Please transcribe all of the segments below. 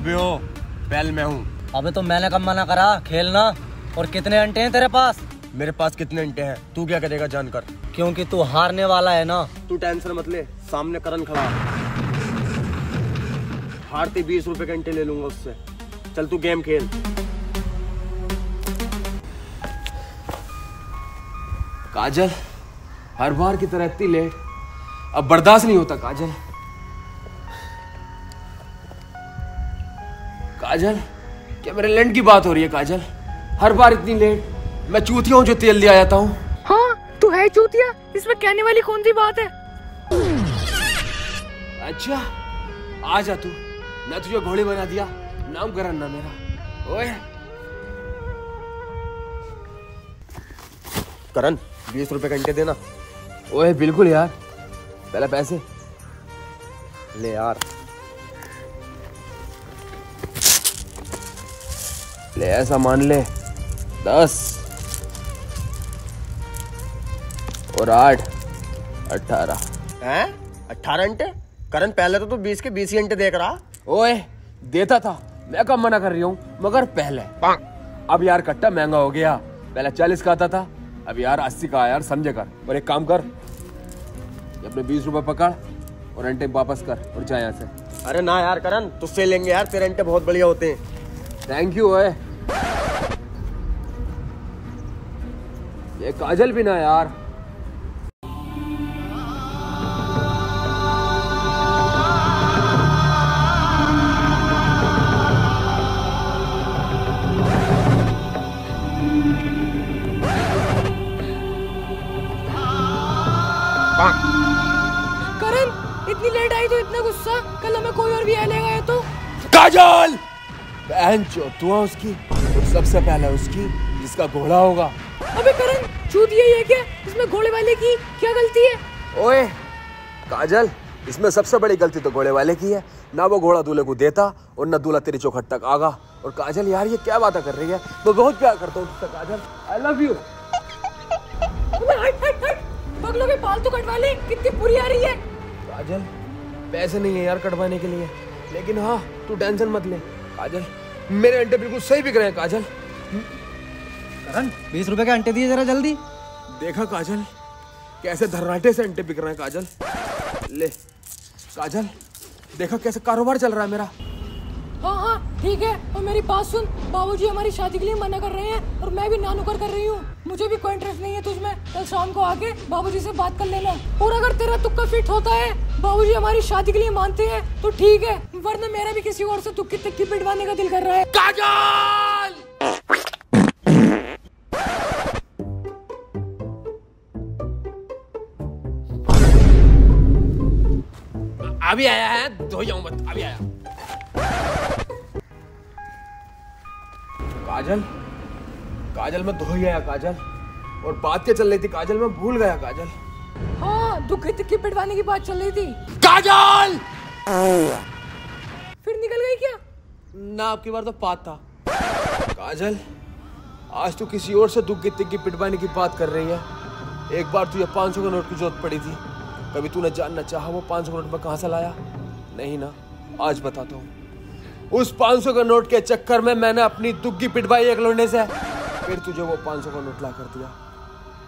अभी हो पहल मैं हूँ। अबे तो मैंने कब मना करा? खेलना और कितने अंटे हैं तेरे पास? मेरे पास कितने अंटे हैं? तू क्या करेगा जानकर? क्योंकि तू हारने वाला है ना। तू टेंशन मत ले सामने करण खड़ा है। हारते बीस रुपए के अंटे ले लूँगा उससे। चल तू गेम खेल। काजल हर बार की तरह इतनी लेट। अब बर्दाश्त नहीं होता काजल। काजल क्या मेरे लैंड की बात हो रही है काजल? हर बार इतनी लेट मैं चूतिया हूँ जो तेल दिया जाता हूँ। हाँ तू है चूतिया? इसमें कहने वाली कौन सी बात है? अच्छा आ जा तू। मैं तुझे घोड़े बना दिया नाम करण ना मेरा। ओए। करण बीस रुपए घंटे देना। ओए बिल्कुल यार। पहले पैसे। ले यार। ले ऐसा मान ले। दस और आठ अठारह। हैं? अठारह घंटे करण पहले तो तू बीस के बीस घंटे देख रहा। ओए देता था। मैं कब मना कर रही हूँ? मगर पहले। अब यार कट्टा महँगा हो गया। पहले चालीस का आता था अब यार अस्सी का यार समझे कर। और एक काम कर अपने बीस रुपए पकड़ और अंटे वापस कर और जा यहाँ से। अरे ना यार करण तुझसे लेंगे यार तेरे अंटे बहुत बढ़िया होते हैं। थैंक यू ओए। ये काजल भी ना यार। करण इतनी लेट आई तो इतना गुस्सा? कल हमें कोई और भी आ लेगा ये तो? काजल! बहन चौथुआ उसकी और सबसे पहले उसकी जिसका घोड़ा होगा। अबे करण चूतिया ये क्या? इसमें घोड़े वाले की क्या गलती है? ओए काजल इसमें सबसे बड़ी गलती तो घोड़े वाले की है। ना वो घोड़ा दूल्हे को देता और ना दूल्हा तेरी चौखट तक आगा। और काजल यार ये क्या बातें कर रही है? मैं बहुत प्यार करता हूँ काजल। आई लव यू बगलों के बाल तो कटवा ले कितनी बुरी आ रही है। काजल पैसे नहीं है यार कटवाने के लिए। लेकिन हाँ तू टेंशन मत ले। काजल मेरे अंडे बिल्कुल सही बिक रहे हैं काजल। करण बीस रुपए के अंटे दिए जरा जल्दी। देखा काजल कैसे धर्राटे से अंटे बिक रहे हैं काजल। ले काजल देखा कैसे कारोबार चल रहा है मेरा। हाँ हाँ ठीक है और मेरी बात सुन। बाबूजी हमारी शादी के लिए मना कर रहे हैं और मैं भी ना नुकर कर रही हूँ। मुझे भी कोई इंटरेस्ट नहीं है तुझमें कल शाम को आके बाबूजी से बात कर लेना। और अगर तेरा तुक्का फिट होता है बाबूजी हमारी शादी के लिए मानते हैं तो ठीक है वरना मेरा भी किसी और से तुक्की तिक्की पिटवाने का दिल कर रहा है। काजल! अभी आया है धो जाऊँ मत अभी आया। काजल? काजल मैं धो ही आया काजल। और बात क्या चल रही थी? काजल मैं भूल गया काजल। हाँ दुखी तिक्की पिटवाने की बात चल रही थी। काजल! फिर निकल गई क्या? ना आपकी बार तो पात था। काजल आज तू किसी और से दुख की तिग्गी पिटवाने की बात कर रही है। एक बार तुझे पाँच सौ का नोट की ज़रूरत पड़ी थी। कभी तूने जानना चाहा वो पाँच सौ नोट मैं कहाँ से लाया? नहीं ना, आज बताता हूँ। उस पाँच सौ का नोट के चक्कर में मैंने अपनी दुग्गी पिटवाई एक लोने से। फिर तुझे वो पाँच सौ का नोट ला कर दिया।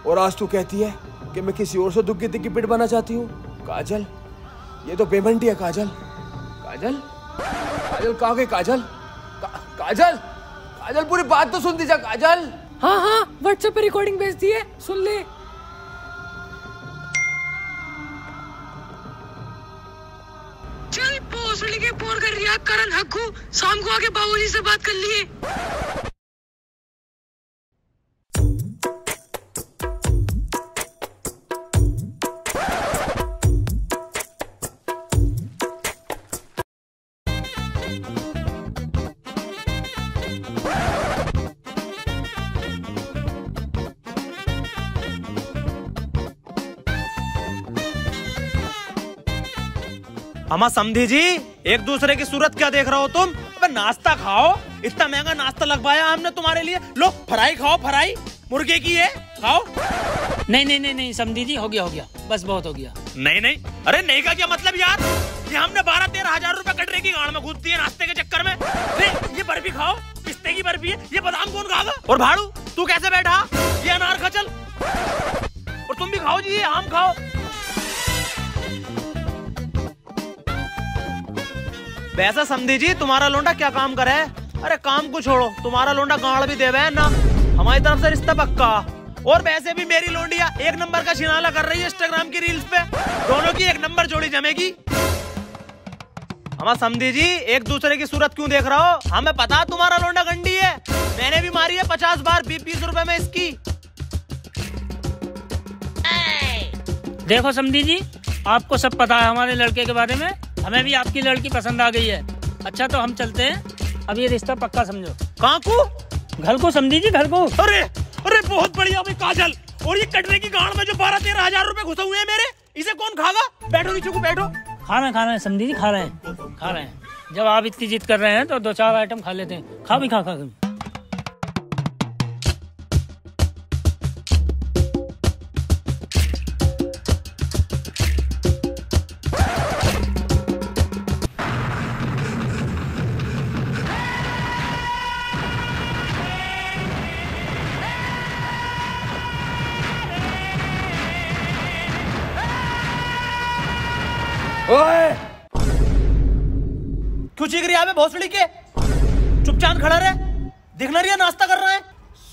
और आज तू कहती है कि मैं किसी और से दुग्गी तिग्गी पिटवाना चाहती हूँ? काजल, ये तो पेमेंट ही काजल। काजल? काजल कहा गई काजल? काजल? काजल, पूरी बात तो सुन दीजिए काजल। हाँ हाँ व्हाट्सएप पे रिकॉर्डिंग भेज दी है, सुन ले। चल के पोर कर रिया करण हक्कू शाम को आके बाबूजी से बात कर लिए। हमा समझी जी एक दूसरे की सूरत क्या देख रहे हो तुम? अबे नाश्ता खाओ। इतना महँगा नाश्ता लगवाया हमने तुम्हारे लिए। लो फ्राई खाओ फ्राई मुर्गे की है खाओ। नहीं नहीं नहीं नहीं समझी जी हो गया हो गया। बस बहुत हो गया। नहीं नहीं। अरे नहीं का क्या मतलब यार? ये हमने बारह तेरह हज़ार रूपए कटरे की गाड़ में घूमती है नाश्ते के चक्कर में। रे, ये बर्फ़ी खाओ। पिस्ते की बर्फ़ी है। ये बादाम कौन खागा और भाड़ू तू कैसे बैठा? ये अनार खा चल और तुम भी खाओ जी ये आम खाओ। वैसा समझी जी, तुम्हारा लोंडा क्या काम करे? अरे काम को छोड़ो, तुम्हारा लोंडा गाड़ भी देवे ना। हमारी तरफ़ से रिश्ता पक्का। और वैसे भी मेरी लोंडिया एक नंबर का छिनाला कर रही है इंस्टाग्राम की रील्स पे। दोनों की एक नंबर जोड़ी जमेगी। हमारा समझी जी, एक दूसरे की सूरत क्यों देख रहा हो? हमें पता तुम्हारा लोंडा गंडी है। मैंने भी मारी है पचास बार बीस बीस रुपए में इसकी। देखो समझी जी, आपको सब पता है हमारे लड़के के बारे में। हमें भी आपकी लड़की पसंद आ गई है। अच्छा तो हम चलते हैं। अब ये रिश्ता पक्का समझो। काकू? घर को समझी जी घर को। अरे अरे बहुत बढ़िया भाई काजल। और ये कटरे की गाड़ में जो बारह तेरह हज़ार रूपए घुसे हुए हैं मेरे इसे कौन खागा? बैठो नीचे को बैठो। खा रहे हैं खा रहे हैं समधी जी खा रहे हैं। खा रहे हैं। जब आप इतनी जिद कर रहे हैं तो दो चार आइटम खा लेते हैं। खा भी खा खा खा। ओए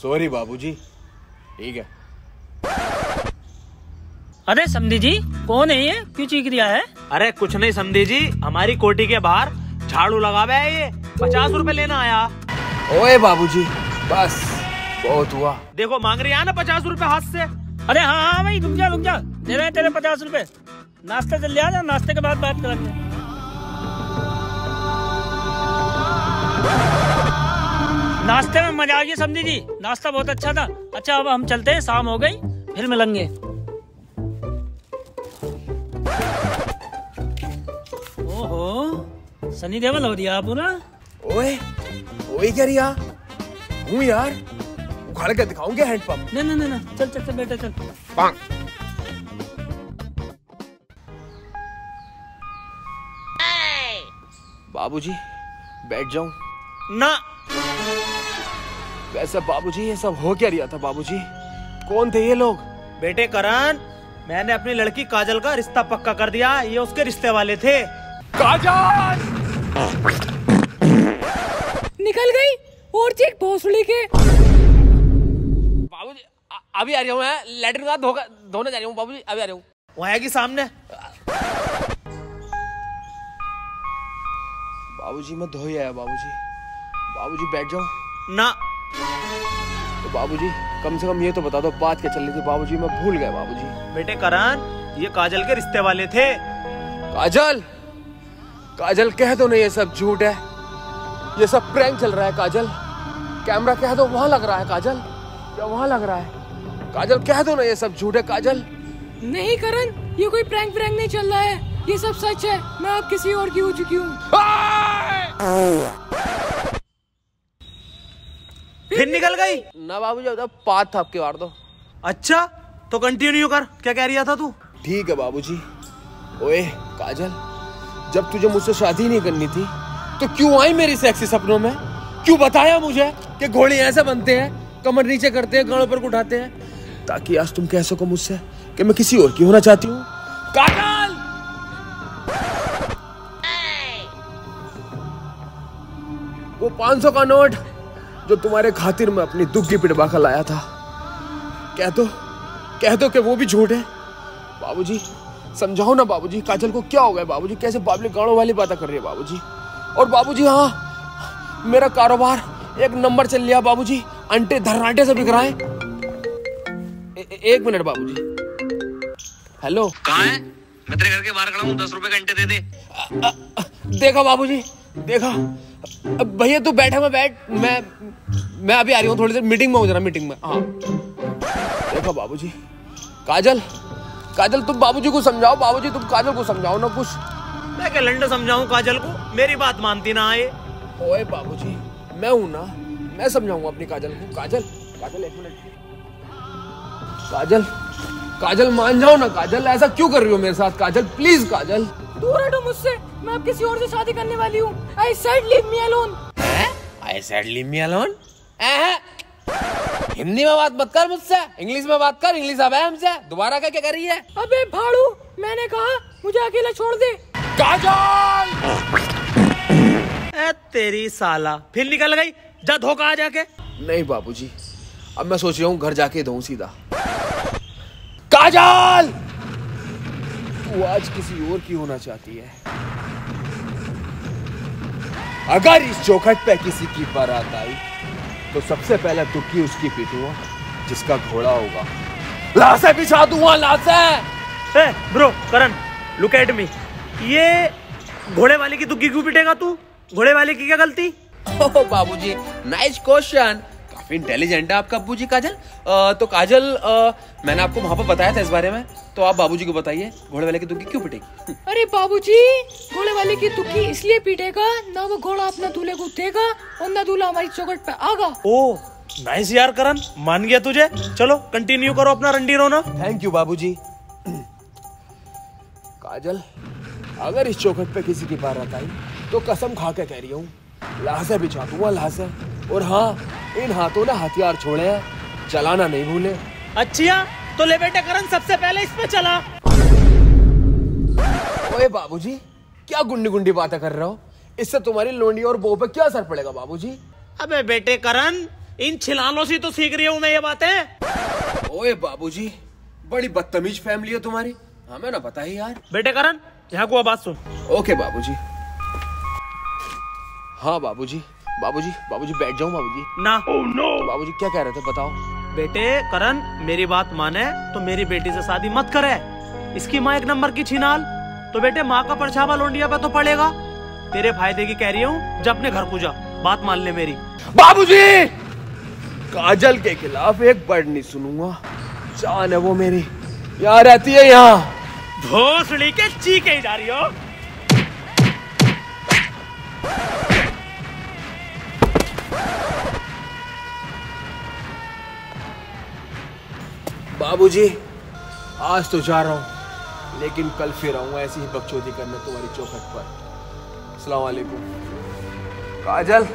सॉरी बाबूजी ठीक है। अरे समधी जी कौन है ये? क्यों चीख रिया है? अरे कुछ नहीं समझी जी। हमारी कोठी के बाहर झाड़ू लगावे है ये। पचास रूपए लेना आया। ओए बाबूजी बस बहुत हुआ। देखो मांग रही है ना पचास रूपए हाथ से? अरे हाँ हाँ भाई रुक जा रुक जा। दे रहे तेरे पचास रूपए। नाश्ता चल लिया जा नाश्ते के बाद बात करेंगे। नाश्ते में मज़ा आ गया समझी जी। नाश्ता बहुत अच्छा था। अच्छा अब हम चलते हैं शाम हो गई फिर मिलेंगे। ओहो सनी देवल हो दिया पूरा। ओए ओए क्या रिया? हूँ यार उखाड़ के दिखाऊँगे हैंड पंप नहीं नहीं नहीं चल चल चल बेटा चल। बाबूजी बैठ जाऊँ। ना वैसे बाबूजी ये सब हो क्या रिया था बाबूजी? कौन थे ये लोग? बेटे करण मैंने अपनी लड़की काजल का रिश्ता पक्का कर दिया ये उसके रिश्ते वाले थे। काजल! निकल गई और चीख भोसड़ी के। बाबूजी अभी आ रहा हूँ मैं लेटरिन का धोखा धोने जा रहा हूँ बाबूजी अभी आ रहा हूँ। वो आएगी सामने। बाबूजी मैं धो ही आया बाबूजी। बाबूजी बैठ जाऊँ ना तो बाबूजी कम से कम ये तो बता दो बात क्या चल रही थी? बाबूजी मैं भूल गया बाबूजी। बेटे करण ये काजल के रिश्ते वाले थे। काजल? काजल कह दो ना ये सब झूठ है। ये सब प्रैंक चल रहा है काजल। कैमरा कह दो वहाँ लग रहा है काजल। क्या वहाँ लग रहा है। काजल कह दो ना ये सब झूठ है काजल। नहीं करण ये कोई प्रैंक प्रैंक नहीं चल रहा है। ये सब सच है। मैं अब किसी और की हो चुकी हूँ। फिर निकल गई? ना बाबूजी अब पात था आपके मार दो। अच्छा तो कंटिन्यू कर। क्या कह रहा था तू? ठीक है बाबूजी ओए काजल जब तुझे मुझसे शादी नहीं करनी थी तो क्यों आई मेरी सेक्सी सपनों में? क्यों बताया मुझे कि घोड़े ऐसे बनते हैं कमर नीचे करते हैं गाड़ों पर उठाते हैं? ताकि आज तुम कह सको मुझसे कि मैं किसी और की होना चाहती हूँ। काजल! वो 500 का नोट जो तुम्हारे खातिर मैं अपनी दुग्गी पिटवा कर लाया था। कह दो कह दो कि वो भी झूठ है। बाबूजी समझाओ ना बाबूजी काजल को क्या हो गया? बाबूजी कैसे बाबली गाड़ों वाली बातें कर रही है बाबूजी? और बाबूजी हाँ मेरा कारोबार एक नंबर चल लिया बाबूजी अंटे धर्राटे से बिक रहा है एक मिनट बाबूजी। हेलो। कहाँ है? मैं तेरे घर के बाहर खड़ा हूँ दस रुपए घंटे दे दे। आ, आ, देखा बाबूजी देखा। भैया तू बैठा मैं बैठ। मैं मैं अभी आ रही हूँ थोड़ी देर मीटिंग में हूँ जरा मीटिंग में। हाँ। देखा बाबूजी काजल काजल तुम बाबूजी को समझाओ बाबूजी तुम काजल को समझाओ ना कुछ। मैं क्या लंडे समझाऊं काजल को? मेरी बात मानती ना आए ओए बाबूजी मैं हूँ ना मैं समझाऊँगा अपनी काजल को। काजल काजल एक मिनट। काजल काजल मान जाओ ना काजल ऐसा क्यों कर रही हो मेरे साथ? काजल प्लीज़ काजल। दूर हटो मुझसे। मैं अब किसी और से शादी करने वाली हूँ। I said leave me alone I said leave me alone Hindi में बात मत कर मुझसे। इंग्लिश में बात कर। इंग्लिश अब है हमसे। दोबारा क्या क्या कर रही है। अबे भाड़ू मैंने कहा मुझे अकेला छोड़ दे। काजल! तेरी साला। फिर निकल गई। जा धोखा आ जाके। नहीं बाबूजी। अब मैं सोच रहा हूँ घर जाके दऊं सीधा। काजल! तू आज किसी और की होना चाहती है। अगर इस चौखट पे किसी की बारात आई तो सबसे पहले दुखी उसकी पीटूँगा जिसका घोड़ा होगा। लाशें बिछा दूँगा लाशें ए bro Karan look at me ये घोड़े वाले की दुग्गी क्यों पिटेगा तू? घोड़े वाले की क्या गलती? ओह बाबूजी नाइस क्वेश्चन काफ़ी इंटेलिजेंट है आपका अबू जी काजल? अ, तो काजल अ, मैंने आपको वहाँ पर बताया था इस बारे में तो आप बाबूजी को बताइए घोड़े वाले की दुखी क्यों पिटेगी? अरे बाबूजी घोड़े वाले की दुखी इसलिए पीटेगा ना वो घोड़ा अपना दूल्हे को देगा और ना दूल्हा हमारी चौकट पे आगा। ओ नाइस यार करण मान गया तुझे। चलो कंटिन्यू करो अपना रंडी रोना। थैंक यू बाबूजी। काजल अगर इस चौखट पे किसी की बारात आई तो कसम खा के कह रही हूँ लाशें बिछा दूँगा लाशें और हाँ इन हाथों ने हथियार छोड़े हैं। चलाना नहीं भूले। अच्छा तो ले बेटे करण सबसे पहले इस पे चला। ओए बाबूजी क्या गुंडी गुंडी बातें कर रहे हो? इससे तुम्हारी लोंडी और बो पे क्या असर पड़ेगा बाबूजी? अबे बेटे करण इन छिलानों से तो सीख रही हूँ मैं ये बातें। ओए बाबूजी बड़ी बदतमीज फैमिली है तुम्हारी। हमें ना पता ही यार। बेटे करण यहाँ को बात सुन। ओके बाबूजी। हाँ बाबूजी। बाबूजी बाबूजी बैठ जाऊँ बाबूजी? ना। Oh, तो बाबूजी क्या कह रहे थे बताओ। बेटे करण मेरी बात माने तो मेरी बेटी से शादी मत करे। इसकी माँ एक नंबर की छिनाल। तो बेटे माँ का परछावा लोंडिया पे तो पड़ेगा। तेरे फ़ायदे की कह रही हूँ जब अपने घर को जा बात मान ले मेरी। बाबूजी! काजल के खिलाफ एक वर्ड नहीं सुनूँगा। जान है वो मेरी। यहाँ रहती है यहाँ। भोसड़ी के चीके ही जा रही हो। बाबूजी, आज तो जा रहा हूँ, लेकिन कल फिर आऊँगा ऐसी ही बकचोदी करने तुम्हारी चौखट पर। अस्सलाम वालेकुम। काजल।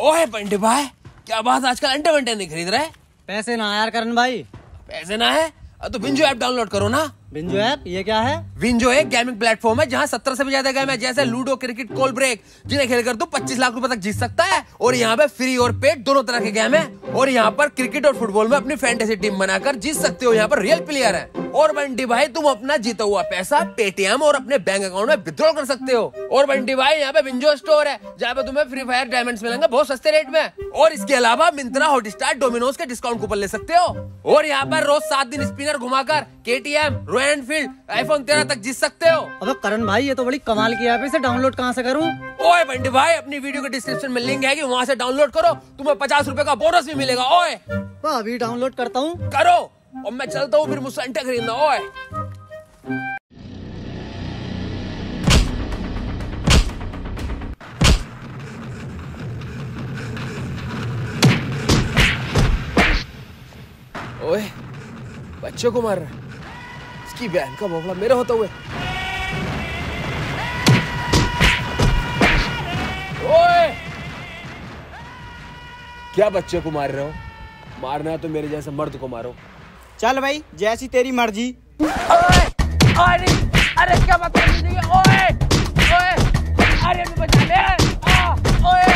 ओए बंटे भाई, क्या बात आजकल अंडे वंडे नहीं खरीद रहे? पैसे ना यार करण भाई। पैसे ना है? तो विंजो ऐप डाउनलोड करो ना। विंजो ऐप ये क्या है? विंजो एक गेमिंग प्लेटफॉर्म है जहाँ सत्रह से भी ज़्यादा गेम है जैसे लूडो क्रिकेट कॉल ब्रेक जिन्हें खेल कर तू 25 लाख रुपए तक जीत सकता है। और यहाँ पे फ्री और पेड दोनों तरह के गेम है। और यहाँ पर क्रिकेट और फुटबॉल में अपनी फैंटेसी टीम बनाकर जीत सकते हो। यहाँ पर रियल प्लेयर है। और बंटी भाई तुम अपना जीता हुआ पैसा पेटीएम और अपने बैंक अकाउंट में विद्रॉल कर सकते हो। और बंटी भाई यहाँ पे विंजो स्टोर है जहाँ पे तुम्हें फ्री फायर डायमंड्स मिलेंगे बहुत सस्ते रेट में। और इसके अलावा मिंत्रा हॉटस्टार डोमिनोज के डिस्काउंट कूपन ले सकते हो। और यहाँ पर रोज सात दिन स्पिनर घुमाकर एम रॉयल एनफील्ड आईफोन तेरह तक जीत सकते हो। अबे करण भाई ये तो बड़ी कमाल की ऐप है इसे डाउनलोड कहाँ से करूँ? ओए बंटी भाई अपनी वीडियो के डिस्क्रिप्शन में लिंक है कि वहाँ से डाउनलोड करो। तुम्हें पचास रुपए का बोनस भी मिलेगा ओए। अभी डाउनलोड करता हूँ। करो। और मैं चलता हूँ, फिर मुझसे अंडे खरीदना, ओए। ओए, बच्चे को मार रहा है। इसकी बहन का बोखला मेरे होते हुए ओए, क्या बच्चे को मार रहे हो? मारना है तो मेरे जैसे मर्द को मारो। चल भाई जैसी तेरी मर्ज़ी। ओए अरे अरे क्या बात कर रही है ओए ओए अरे बचा ले। आ, ओए।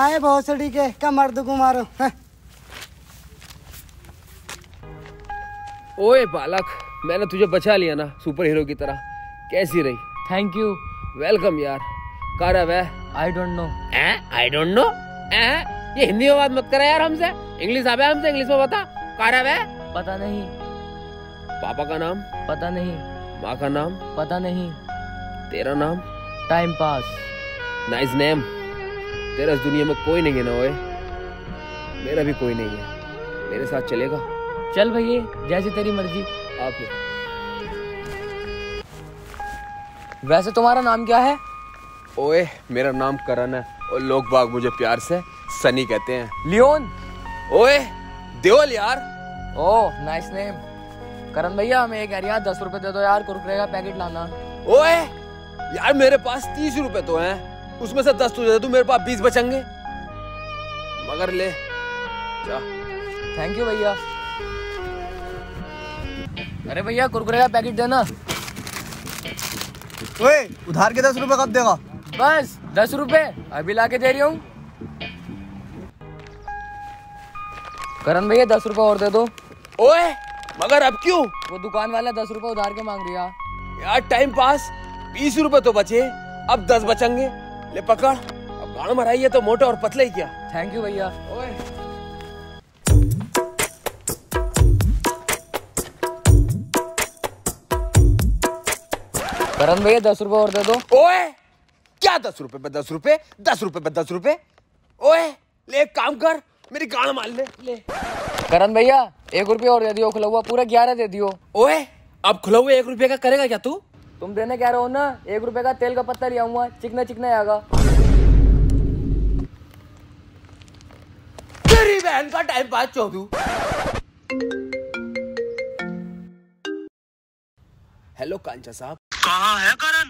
आए भोसड़ी के का मर्द को मारो। ओए बालक मैंने तुझे बचा लिया ना सुपर हीरो की तरह। कैसी रही? थैंक यू वेलकम यार। कर वह? I don't know I don't know ये हिंदी में बात मत करा यार हमसे। इंग्लिश आवे हमसे इंग्लिश में बता। कर वह? पता नहीं। पापा का नाम? पता नहीं। माँ का नाम? पता नहीं। तेरा नाम? टाइम पास नाइस नेम तेरा इस दुनिया में कोई नहीं है ना ओए। मेरा भी कोई नहीं है। मेरे साथ चलेगा। चल भैया जैसी तेरी मर्ज़ी। आप वैसे तुम्हारा नाम क्या है? ओए मेरा नाम करण है और लोग बाग मुझे प्यार से सनी कहते हैं। लियोन। ओए देवल यार। ओह नाइस नेम करण भैया हमें एक यार दस रुपए दे दो यार कुरकुरे का पैकेट लाना। ओए यार मेरे पास तीस रुपए तो हैं। उसमें से दस तुझे दे दूँ मेरे पास बीस बचेंगे। मगर ले जा। थैंक यू भैया। अरे भैया कुरकुरे का पैकेट देना। ओए उधार के दस रुपए कब देगा? बस दस रुपए। अभी ला के दे रही हूँ। करण भैया दस रुपए और दे दो। ओए मगर अब क्यों? वो दुकान वाला दस रुपए उधार के मांग रहा यार टाइम पास बीस रुपए तो बचे। अब दस बचेंगे। ले पकड़। अब गाड़ मराई है तो मोटे और पतले ही क्या। थैंक यू भैया। ओए। करण भैया दस रुपए और दे दो। ओए क्या दस रुपए पे दस रुपए? दस रुपए पे दस रुपए? ओए ले एक काम कर मेरी गाड़ मार ले ले। करण भैया एक रुपया और दे दियो खुला हुआ पूरा ग्यारह दे दियो। ओए अब खुला हुआ एक रुपए का करेगा क्या तू? तुम देने कह रहे हो ना एक रुपए का तेल का पत्ता लिया हुआ चिकना चिकना आएगा तेरी बहन का टाइम पास चौधू हेलो कांचा साहब। कहाँ है करण?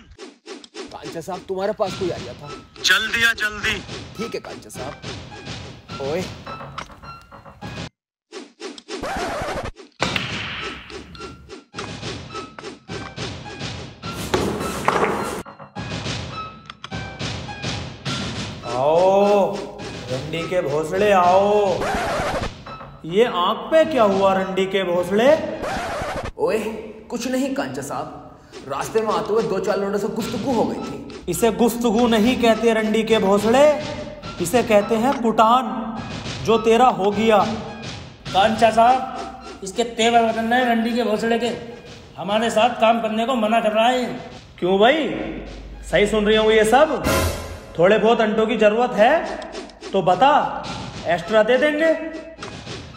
कांचा साहब तुम्हारे पास कोई आ गया था? चल दिया जल्दी। ठीक है कांचा साहब। ओए। आओ रंडी के भोसड़े आओ। ये आँख पे क्या हुआ रंडी के भोसड़े ओए कुछ नहीं कांचा साहब। रास्ते में आते हुए दो चार लोगों से गुफ्तगू हो गई थी। इसे गुफ्तगु नहीं कहते रंडी के भोसड़े इसे कहते हैं कुटान जो तेरा हो गया। कांचा साहब इसके तेवर बदलना है रंडी के भोसड़े के हमारे साथ काम करने को मना कर रहा है। क्यों भाई? सही सुन रही हूँ ये सब? थोड़े बहुत अंटों की ज़रूरत है तो बता एक्स्ट्रा दे देंगे?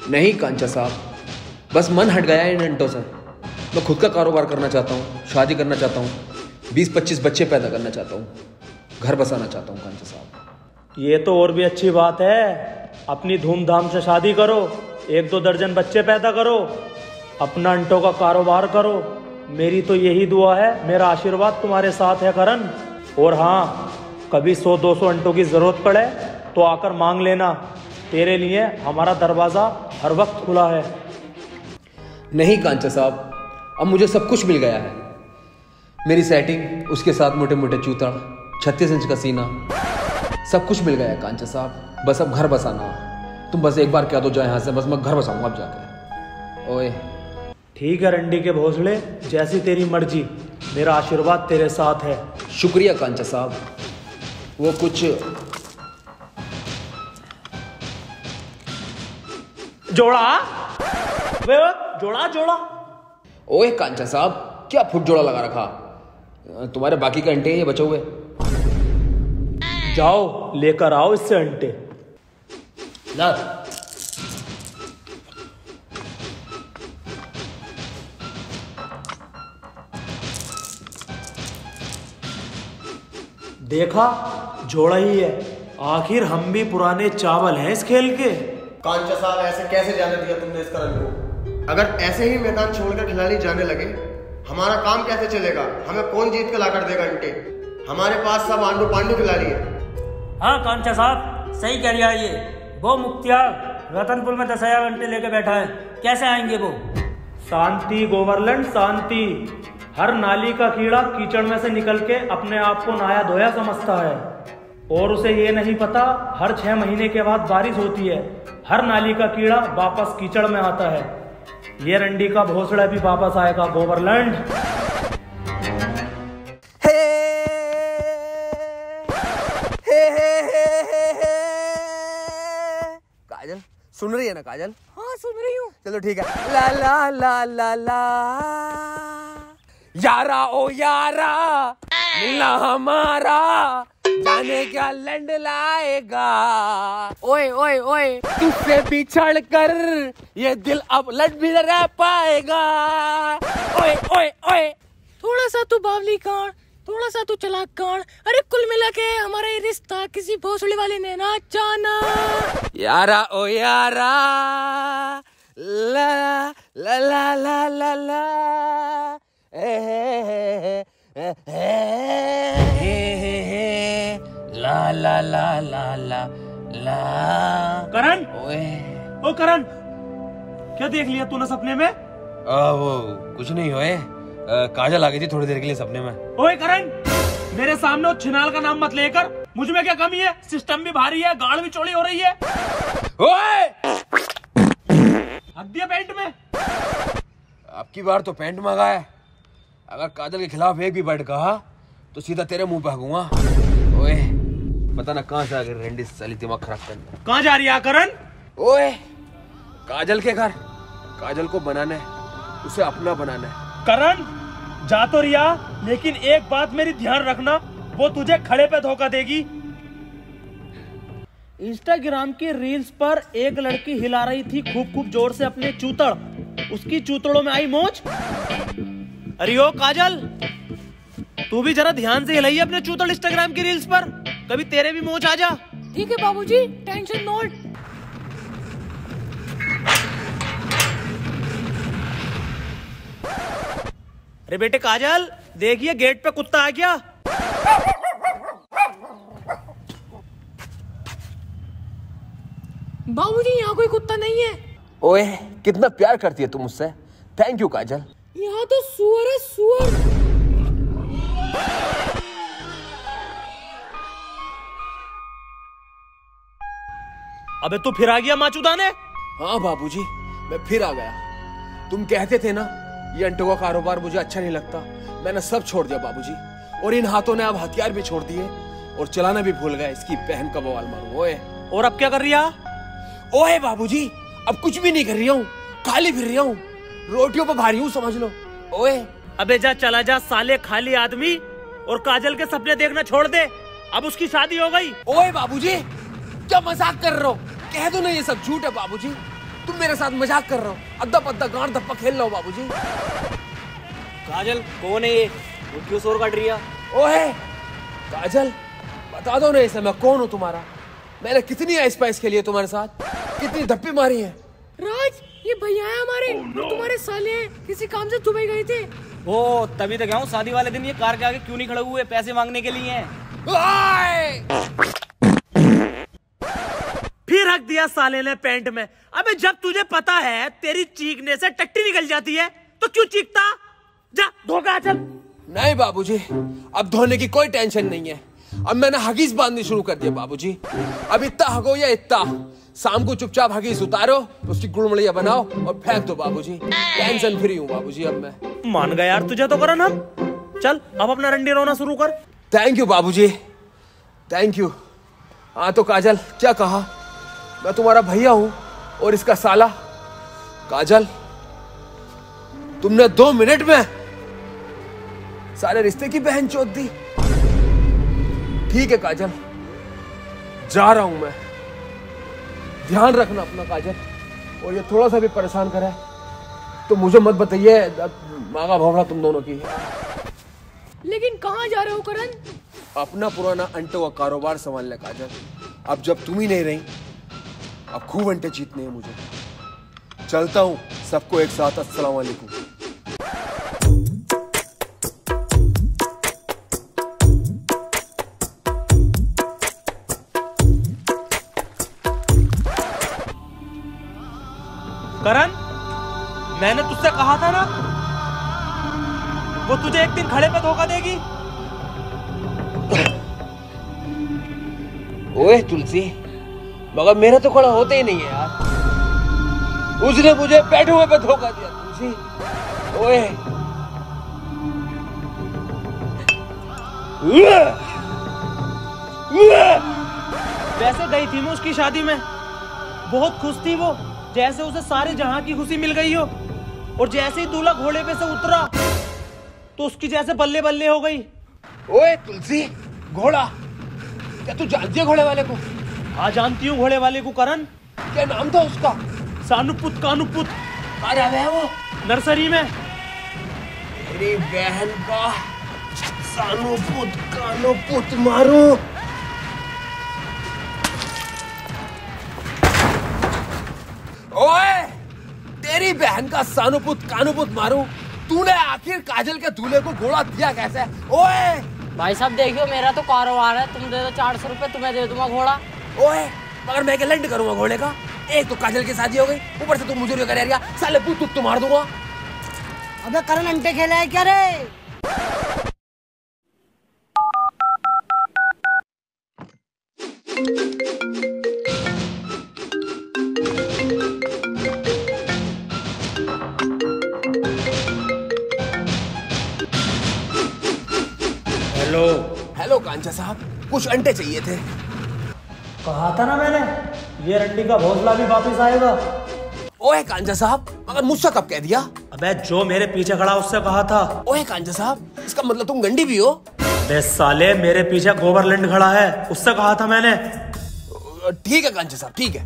नहीं कांचा साहब बस मन हट गया है इन अंटों से। मैं खुद का कारोबार करना चाहता हूँ शादी करना चाहता हूँ बीस पच्चीस बच्चे पैदा करना चाहता हूँ घर बसाना चाहता हूँ कांचा साहब। ये तो और भी अच्छी बात है। अपनी धूमधाम से शादी करो एक दो दर्जन बच्चे पैदा करो अपना अंटों का कारोबार करो। मेरी तो यही दुआ है मेरा आशीर्वाद तुम्हारे साथ है करण। और हाँ कभी सौ दो सौ अंटों की ज़रूरत पड़े तो आकर मांग लेना। तेरे लिए हमारा दरवाज़ा हर वक्त खुला है। नहीं कांचा साहब अब मुझे सब कुछ मिल गया है। मेरी सेटिंग उसके साथ मोटे मोटे चूतड़ छत्तीस इंच का सीना सब कुछ मिल गया है कांचा साहब। बस अब घर बसाना। तुम बस एक बार कह दो जाए यहाँ से बस मैं घर बसाऊँगा अब जाके। ओए। ठीक है रंडी के भोसले जैसी तेरी मर्ज़ी। मेरा आशीर्वाद तेरे साथ है। शुक्रिया कांचा साहब। वो कुछ जोड़ा? वे जोड़ा जोड़ा। ओए कांचा साहब क्या फुट जोड़ा लगा रखा? तुम्हारे बाकी के अंटे ये बचे हुए। जाओ लेकर आओ इससे अंटे। ला देखा जोड़ा ही है। आखिर हम भी पुराने चावल हैं इस खेल के। कांचा साहब ऐसे कैसे जाने दिया तुमने इस करण को? अगर ऐसे ही मैदान छोड़कर खिलाड़ी जाने लगे हमारा काम कैसे चलेगा? हमें कौन जीत के लाकर देगा अंटे हमारे पास सब आंडू पांडू खिलाड़ी है। हाँ कांचा साहब सही कह रहा है ये। वो मुख्तियार रतनपुर में दस हज़ार घंटे लेके बैठा है। कैसे आएँगे वो? शांति गोवर्लन शांति। हर नाली का कीड़ा कीचड़ में से निकल के अपने आप को नहाया धोया समझता है। और उसे ये नहीं पता हर छह महीने के बाद बारिश होती है। हर नाली का कीड़ा वापस कीचड़ में आता है। ये रंडी का भोसड़ा भी वापस आएगा गोवर्लैंड काजल सुन रही है ना काजल? हाँ सुन रही हूँ। चलो ठीक है। ला ला ला ला ला। यारा ओ यारा मिलना हमारा। जाने क्या लंड लाएगा। ओए ओए ओए। तुझसे बिछड़ कर ये दिल अब लड़ भी न रह पाएगा। ओए ओए ओए। थोड़ा सा तू बावली कान? थोड़ा सा तू चलाक कान? अरे कुल मिला के हमारा ये रिश्ता किसी भोसड़ी वाले ने ना जाना। यारा ओ यारा। ला ला ला ला ला ला। ए, हे, हे, हे, हे, हे, हे, ला ला ला ला ला ला। करण? ओए। ओ करण! क्या देख लिया तूने सपने में? आ, वो कुछ नहीं होए काजल आ गई थी थोड़ी देर के लिए सपने में। ओए करण! मेरे सामने उस छिनाल का नाम मत लेकर मुझमें क्या कमी है? सिस्टम भी भारी है गाड़ भी चौड़ी हो रही है। ओए! हद्दिया पेंट में। आपकी बार तो पेंट मंगा है। अगर काजल के खिलाफ एक भी वर्ड कहा तो सीधा तेरे मुँह पे हगूँगा ओए। पता ना कहाँ से आ गई रेंडी साली दिमाग खराब करने कहाँ जा रही है करण ओए काजल के घर। काजल को बनाना है उसे अपना बनाना है। करण जा तो रिया लेकिन एक बात मेरी ध्यान रखना वो तुझे खड़े पे धोखा देगी। इंस्टाग्राम की रील्स पर एक लड़की हिला रही थी खूब खूब ज़ोर से अपने चूतड़। उसकी चूतड़ों में आई मोच अरे ओ काजल तू भी जरा ध्यान से हिलाई अपने चूतड़ इंस्टाग्राम की रील्स पर। कभी तेरे भी मोच आ जा ठीक है बाबूजी टेंशन नोट अरे बेटे काजल देखिए गेट पे कुत्ता आ गया बाबूजी यहाँ कोई कुत्ता नहीं है। ओए कितना प्यार करती है तुम मुझसे। Thank you Kajal. यहाँ तो सुअर है सुअर। अबे तू फिर आ गया माचूदा ने हाँ बाबूजी मैं फिर आ गया। तुम कहते थे ना ये अंटों का कारोबार मुझे अच्छा नहीं लगता। मैंने सब छोड़ दिया बाबूजी। और इन हाथों ने अब हथियार भी छोड़ दिए और चलाना भी भूल गए। इसकी बहन का बवाल मारू ओए। और अब क्या कर रही ओए बाबूजी अब कुछ भी नहीं कर रही हूँ। खाली फिर रही हूँ। रोटियों पर भारी हूँ समझ लो। ओए। अबे जा चला जा साले खाली आदमी और काजल के सपने देखना छोड़ दे। अब उसकी शादी हो गई। ओए बाबूजी क्या मज़ाक कर रहे हो? कह दो ना ये सब झूठ है बाबूजी। तुम मेरे साथ मज़ाक कर रहे हो। अद्दा पद्दा गांड धप्पा खेल रहे हो बाबूजी। काजल कौन है ये? वो क्यों शोर काट रही है? ओए काजल बता दो ना इसे मैं कौन हूँ तुम्हारा? मैंने कितनी आइस पाइस खेली है तुम्हारे साथ? कितनी धप्पी मारी है? राज ये भैया है हमारे। Oh, no. तुम्हारे साले हैं। किसी काम से दुबई गए थे। ओ तभी तो क्या हूँ शादी वाले दिन ये कार के आगे क्यों नहीं खड़े हुए पैसे मांगने के लिए? हक दिया साले ने पैंट में। अबे जब तुझे पता है तेरी चीखने से टट्टी निकल जाती है तो क्यों चीखता? जा धोखा चल। नहीं बाबूजी अब धोने की कोई टेंशन नहीं है। अब मैंने हगीज बांधनी शुरू कर दिया बाबूजी। अब इतना हगो या इतना? शाम को चुपचाप हगीज उतारो उसकी गुड़मड़िया बनाओ और फेंक दो बाबूजी। टेंशन फ्री हूँ बाबूजी अब मैं। मान गया यार तुझे तो करन हम चल अब अपना रंडी रोना शुरू कर। थैंक यू बाबूजी। थैंक यू हाँ तो काजल क्या कहा? मैं तुम्हारा भैया हूँ और इसका साला काजल तुमने दो मिनट में सारे रिश्ते की बहन चोद दी। ठीक है काजल जा रहा हूँ मैं। ध्यान रखना अपना काजल और ये थोड़ा सा भी परेशान करे तो मुझे मत बताइए मांगा भोगड़ा तुम दोनों की लेकिन कहाँ जा रहे हो करण? अपना पुराना अंटो का कारोबार संभालने काजल। अब जब तुम ही नहीं रही अब खूब अंटे जीतने हैं मुझे। चलता हूँ। सबको एक साथ अस्सलाम वालेकुम। करण मैंने तुझसे कहा था ना वो तुझे एक दिन खड़े पे धोखा देगी। ओए तुलसी मगर मेरा तो खड़ा होते ही नहीं है यार। उसने मुझे बैठे हुए पे धोखा दिया। तुलसी ओए। वैसे गई थी मैं उसकी शादी में। बहुत खुश थी वो जैसे उसे सारे जहाँ की खुशी मिल गई हो। और जैसे ही दूल्हा घोड़े पे से उतरा तो उसकी जैसे बल्ले बल्ले हो गई। ओए तुलसी घोड़ा। क्या तू जानती है घोड़े वाले को? हाँ जानती हूँ घोड़े वाले को करण? क्या नाम था उसका? सानुपुत कानुपुत। कहाँ रह है वो? नर्सरी में। मेरी बहन का सानुपुत कानुपुत मारो। ओए तेरी बहन का सानुपुत कानुपुत मारू। तूने आखिर काजल के दूल्हे को घोड़ा दिया कैसे? ओए। भाई साहब देखियो मेरा तो कारोबार है। तुम दे दो चार सौ रुपए तुम्हें दे दूँगा घोड़ा। ओए मगर मैं लंड करूँगा घोड़े का। एक तो काजल की शादी हो गई ऊपर से तू मुझे कर गया। साले पुत तो मार दूँगा। अबे करण अंटे खेला है क्या रे? हेलो। हेलो कांचा साहब कुछ अंटे चाहिए थे। कहा था ना मैंने? ये रंडी का भोसला भी वापिस आएगा। ओए कांजा साहब मगर मुझसे कब कह दिया? अबे जो मेरे पीछे खड़ा उससे कहा था। ओए कांचा साहब इसका मतलब तुम गंडी भी हो? अबे साले मेरे पीछे गोबरलैंड खड़ा है। उससे कहा था मैंने। ठीक है कांचा साहब ठीक है।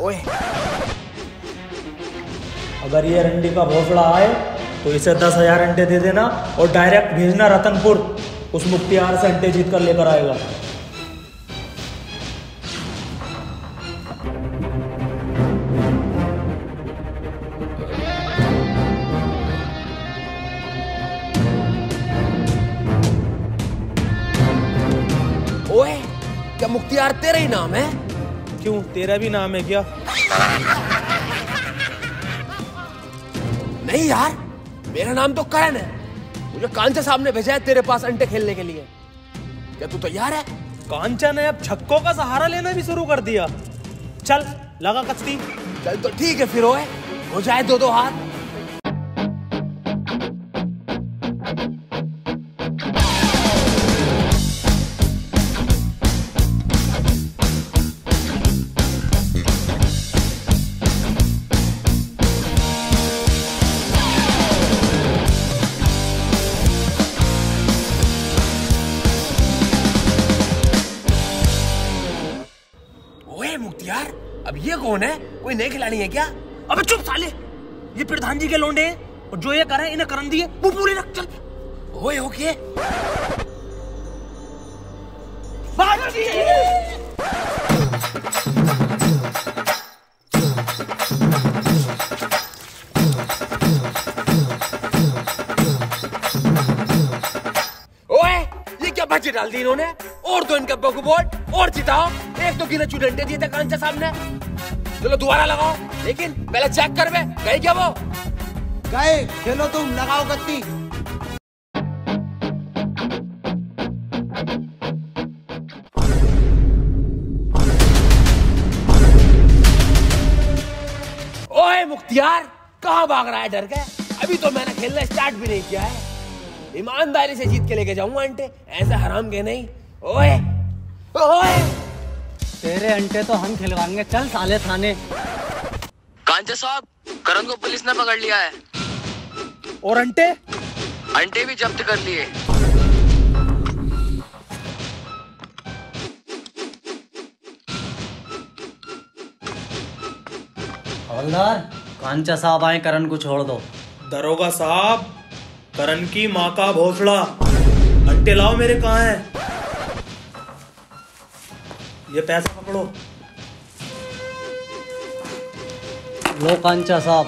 ओए। अगर ये रंडी का भोसड़ा आए तो इसे दस हज़ार अंडे दे देना और डायरेक्ट भेजना रतनपुर। उस मुख्तियार से अंडे जीत कर लेकर आएगा। तेरा भी नाम है क्या? नहीं यार मेरा नाम तो करण है। मुझे कांचा साहब ने भेजा है तेरे पास अंटे खेलने के लिए। क्या तू तैयार है? कांचा ने अब छक्कों का सहारा लेना भी शुरू कर दिया। चल लगा कश्ती। चल तो ठीक है फिर हो जाए दो दो हाथ। ओए मुख्तियार? अब ये कौन है? कोई नए खिलाड़ी है क्या? अबे चुप साले! ये प्रधान जी के लोंडे हैं और जो ये करे इन्हें करन दिए वो पूरी रख, चल। ओए ओके ओए, ये क्या भज्जी डाल दी इन्होंने? और दो इनका बोर्ड और जिताओ। एक तो गिने चुडंटे दिए थे कांचा साहब ने चलो दोबारा लगाओ। लेकिन पहले चेक कर बे गए क्या वो? गए खेलो तुम लगाओ गत्ती ओए मुख्तियार कहाँ भाग रहा है डर के? अभी तो मैंने खेलना स्टार्ट भी नहीं किया है। ईमानदारी से जीत के लेके जाऊँगा आंटे ऐसे हराम के नहीं। ओए ओए। तेरे अंटे तो हम खिलवाएँगे। चल साले थाने। कांचा साहब करण को पुलिस ने पकड़ लिया है। और अंटे अंटे भी जब्त कर लिए। हवलदार कांचा साहब आए करण को छोड़ दो। दरोगा साहब करण की माँ का भोसड़ा। अंटे लाओ मेरे कहाँ है? ये पैसा पकड़ो। लो कांचा साहब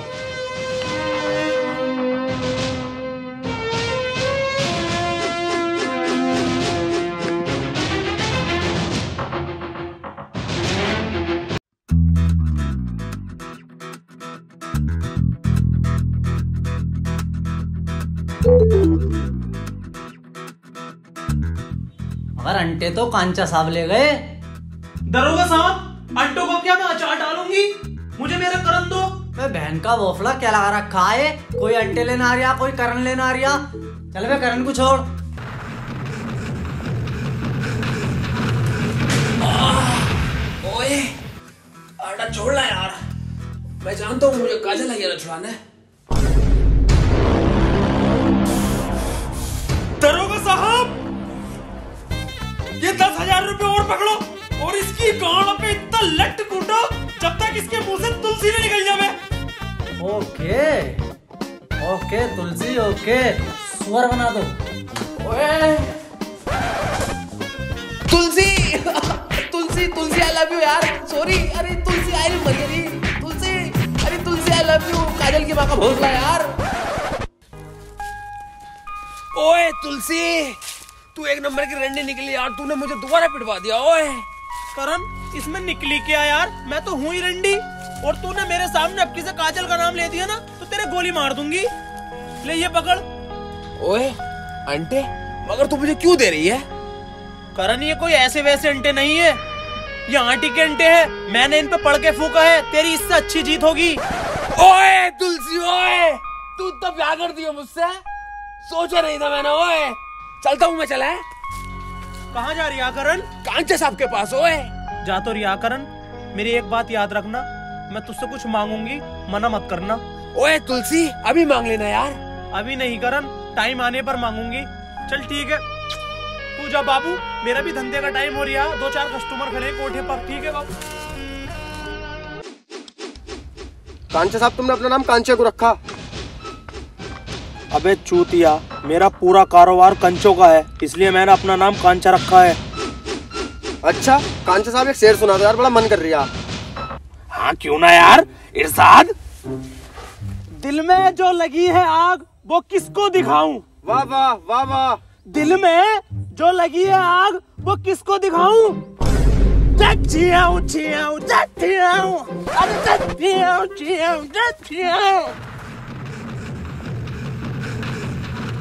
मगर अंटे तो कांचा साहब ले गए। दरोगा साहब? अंटों को क्या मैं अचार डालूँगी? मुझे मेरा करण दो। मैं बहन का बोफला क्या लगा रखा है? कोई अंटे लेना आ रहा कोई करण लेना आ रहा चल बे करण को छोड़। ओए आटा छोड़ना यार। मैं जानता हूँ मुझे काजल है छुड़ाना है। इसकी गांड पे इतना लट कूटो जब तक इसके मुँह से तुलसी नहीं निकल जावे। ओके ओके तुलसी ओके सुअर बना दो। ओए। Tulsi Tulsi Tulsi I love you यार। सॉरी अरे तुलसी आई मर गई तुलसी अरे तुलसी आई लव यू काजल की माँ का भोसला यार। ओए तुलसी तू एक नंबर की रंडी निकली यार। तूने मुझे दोबारा पिटवा दिया ओए। करण इसमें निकली क्या यार? मैं तो हूँ ही रंडी। और तूने मेरे सामने अब से काजल का नाम ले दिया ना तो तेरे गोली मार दूँगी। ले ये पकड़। ओए अंटे मगर तू मुझे क्यों दे रही है? करण ये कोई ऐसे वैसे अंटे नहीं है। ये आंटी के अंटे हैं। मैंने इन पे पढ़ के फूका है। तेरी इससे अच्छी जीत होगी। ओए तुलसी ओए! तू तो प्यार करती हो मुझसे? सोचा नहीं था मैंने ओए! चलता हूँ मैं चला है? कहाँ जा रही है करण कांचे साहब के पास ओए। जा तो रिया करण मेरी एक बात याद रखना। मैं तुझसे कुछ मांगूँगी मना मत करना। ओए तुलसी अभी मांग लेना यार। अभी नहीं करण। टाइम आने पर मांगूँगी। चल ठीक है। तू जा बाबू मेरा भी धंधे का टाइम हो रहा है। दो चार कस्टमर खड़े कोठे पर। ठीक है बाबू। कांचे साहब तुमने अपना नाम कांचे को रखा। अबे चूतिया मेरा पूरा कारोबार कंचों का है इसलिए मैंने अपना नाम कांचा रखा है। अच्छा कांचे साहब एक शेर सुना दो यार बड़ा मन कर रहा हाँ क्यों ना यार? इरशाद? दिल में जो लगी है आग वो किसको दिखाऊँ? वाह वाह वाह वाह। दिल में जो लगी है आग वो किसको दिखाऊँ? अरे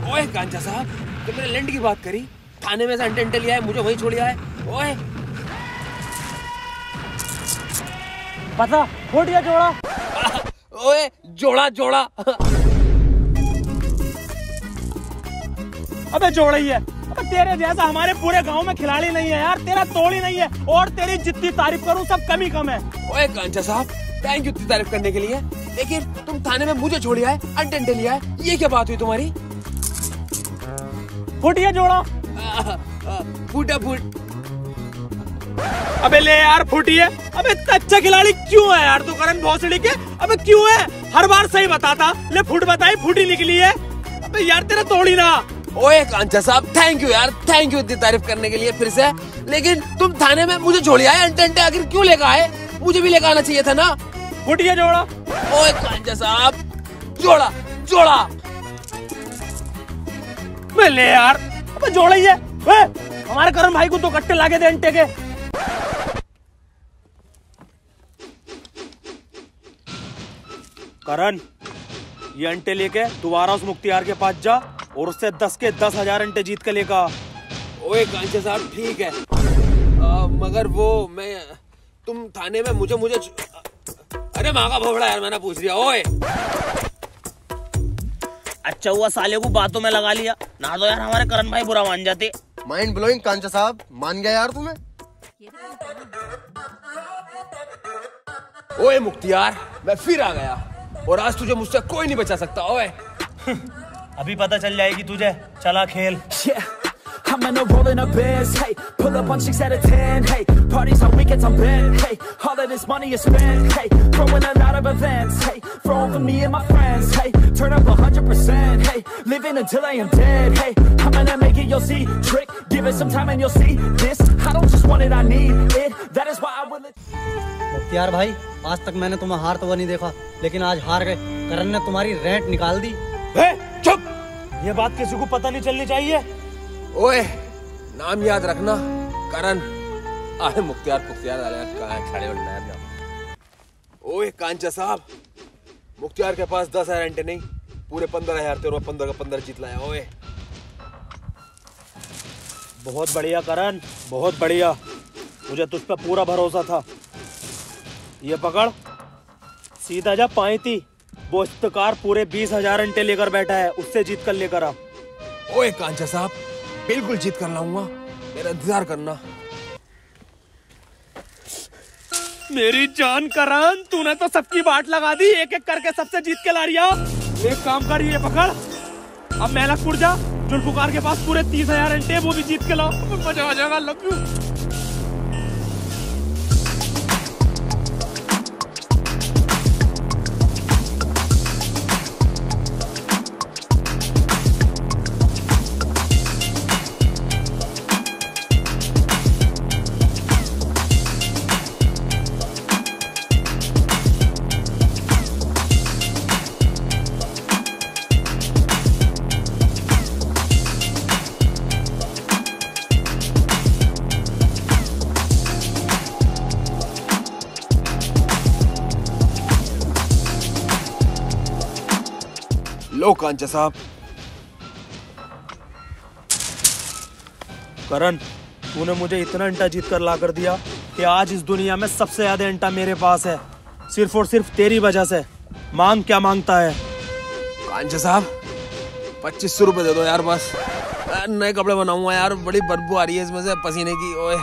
ओए कांचा साहब तुमने लैंड की बात करी। थाने में से अंटे अंटे लिया है मुझे वहीं छोड़ है। ओए। पता फोड़ दिया जोड़ा। ओए जोड़ा जोड़ा। अबे जोड़ा ही है। अबे तेरे जैसा हमारे पूरे गाँव में खिलाड़ी नहीं है यार। तेरा तोड़ ही नहीं है। और तेरी जितनी तारीफ़ करूँ सब कम ही कम है। ओए कांचा साहब थैंक यू इतनी तारीफ़ करने के लिए। लेकिन तुम थाने में मुझे छोड़ है अंटे अंटे लिया है। ये क्या बात हुई तुम्हारी? फुटिया जोड़ा? फूटा फूट। अबे ले यार फुटी है। अबे इतना अच्छा खिलाड़ी क्यों है यार? तू करण भोसड़ी के? अबे क्यों है? हर बार सही बताता। ले फुट बताई फुटी निकली है। अबे यार तेरा तोड़ी ना। ओए कांचा साहब थैंक यू यार थैंक यू इतनी तारीफ़ करने के लिए फिर से। लेकिन तुम थाने में मुझे छोड़ आए अंटे अंटे आखिर क्यों लेकर आए? मुझे भी लेकर आना चाहिए था ना? फुटिया जोड़ा? ओए कांचा साहब जोड़ा जोड़ा। मैं ले यार। अबे जोड़ा ही है। वे, हमारे करण भाई को तो कट्टे लागे दे अंटे के। करण ये अंटे लेके दोबारा उस मुख्तियार के पास जा और उससे दस के दस हज़ार अंटे जीत के लेगा ओए कांचे साहब ठीक है। आ, मगर वो मैं तुम थाने में मुझे मुझे अरे माँ का भोबड़ा यार मैंने पूछ लिया ओए। अच्छा हुआ साले को बातों में लगा लिया ना तो यार हमारे करण भाई बुरा मान जाते माइंड ब्लोइंग कांचा साहब मान गया यार तुम्हें ओए मुख्तियार मैं फिर आ गया और आज तुझे मुझसे कोई नहीं बचा सकता ओए अभी पता चल जाएगी तुझे चला खेल I'm in a rolling up biz, hey Pull up on chicks out of 10, hey Parties on weekends I'm bent, hey All of this money is spent, hey Throwing a lot of events, hey For all of me and my friends, hey Turn up 100%, hey Living until I am dead, hey I'm gonna make it, you'll see Trick, give it some time and you'll see This, I don't just want it, I need it That is why I will Mukhtiar भाई आज तक मैंने तुम्हें हार तो नहीं देखा लेकिन आज हार गए करण ने तुम्हारी रेंट निकाल दी ए, चुप ये बात किसी को पता नहीं चलनी चाहिए ओए नाम याद रखना करण अरे मुख्तियार मुख्तियार खड़े हो ओए कांचा साहब मुख्तियार के पास दस हज़ार अंटे नहीं, पूरे पंद्रह हज़ार तेरह पंद्रह का पंद्रह जीत लाया, ओए। बहुत बढ़िया करण, बहुत बढ़िया। मुझे तुझ पे पूरा भरोसा था। ये पकड़। सीधा जा पाई थी वो इस्तकार पूरे बीस हज़ार अंटे लेकर बैठा है, उससे जीत कर लेकर आ। ओए, कांचा साहब, बिल्कुल जीत कर लाऊँगा। मेरा इंतज़ार करना। मेरी जान करान तूने तो सबकी बाट लगा दी एक एक करके सबसे जीत के ला रिया एक काम कर, ये पकड़। अब मेहनतपुर जा, जुल्फुकार के पास पूरे तीस हज़ार एंटे वो भी जीत के लाओ। मज़ा आ जाएगा, लव कांचा साहब करण तूने मुझे इतना अंटा जीत कर ला कर दिया कि आज इस दुनिया में सबसे ज़्यादा अंटा मेरे पास है। सिर्फ़ और सिर्फ़ तेरी वजह से। मांग क्या माँगता है? कांचा साहब पच्चीस सौ रुपए दे दो यार बस। नए कपड़े बनाऊँगा यार, बड़ी बदबू आ रही है इसमें से पसीने की, ओए।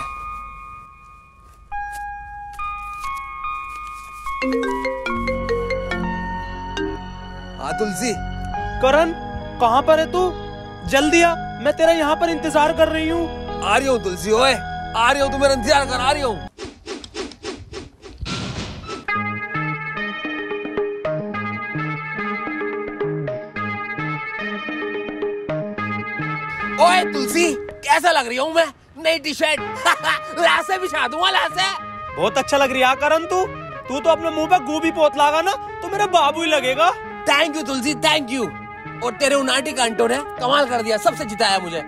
हाँ तुलसी। करण कहाँ पर है तू? जल्दी आ मैं तेरा यहाँ पर इंतज़ार कर रही हूँ। आ रही हूँ तुलसी ओए आ रही हूँ तू मेरा इंतज़ार कर आ रही हूँ। ओए तुलसी कैसा लग रही हूँ मैं? नई टी शर्ट लासे बिछा दूँगा लासे। बहुत अच्छा लग रही है करण तू? तू तो अपने मुँह पे गोभी पोत लागा ना तो मेरा बाबू ही लगेगा। Thank you Tulsi thank you और तेरे उनाटी कांटो ने कमाल कर दिया सबसे जिताया मुझे।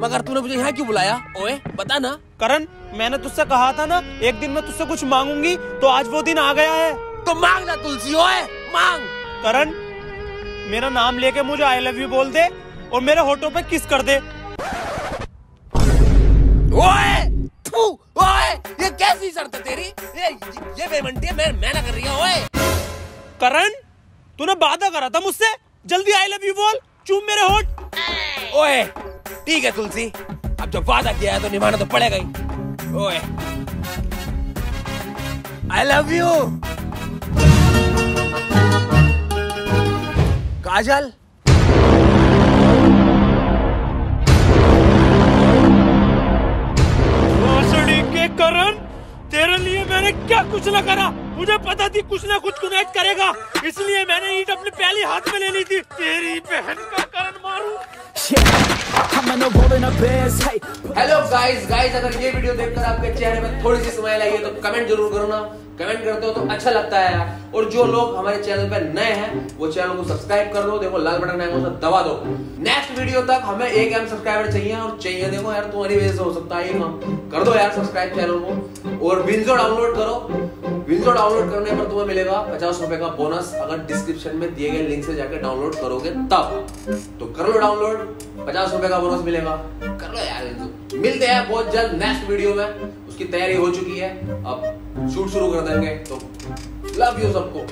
मगर तूने मुझे यहाँ क्यों बुलाया? ओए बता ना। करण मैंने तुझसे कहा था ना एक दिन मैं तुझसे कुछ मांगूँगी तो आज वो दिन आ गया है। तो मांग ना तुलसी ओए मांग। करण मेरा नाम लेके मुझे आई लव यू बोल दे और मेरे होठों पे किस कर दे। ओए थू ओए ये कैसी शर्त है तेरी? ये ये बेमंटी है मैं मैं ना कर रही हूँ ओए। करण तूने वादा करा था मुझसे? जल्दी आई लव यू बोल। चूम मेरे होठ। ओए, ठीक है तुलसी। अब जब वादा किया है तो निभाना तो पड़ेगा ही। ओए। I love you Kajal. के करण तेरे लिए मैंने क्या कुछ ना करा? मुझे पता थी कुछ ना कुछ कनेक्ट करेगा। इसलिए मैंने ईट अपने पहले हाथ में ले ली थी। तेरी बहन का करण मारू। हेलो गाइस गाइस अगर ये वीडियो देखकर आपके चेहरे में थोड़ी सी स्माइल आई है तो कमेंट ज़रूर करो ना। कमेंट करते हो तो अच्छा लगता है यार। और जो लोग हमारे चैनल पे नए हैं, वो चैनल को सब्सक्राइब कर दो देखो लाल बटन आएगा, उसे दबा दो। नेक्स्ट वीडियो तक हमें एक एम सब्सक्राइबर चाहिए और चाहिए, देखो यार तुम्हारी वजह से हो सकता है कर दो यार सब्सक्राइब चैनल को। और विंजो डाउनलोड करो। विंजो डाउनलोड करने पर तुम्हें मिलेगा पचास रुपए का बोनस अगर डिस्क्रिप्शन में दिए गए लिंक से जाकर डाउनलोड करोगे तब। तो कर लो डाउनलोड पचास रुपए का बोनस मिलेगा। कर लो यार। मिलते हैं बहुत जल्द नेक्स्ट वीडियो में। उसकी तैयारी हो चुकी है। अब शूट शुरू कर देंगे। तो लव यू सबको।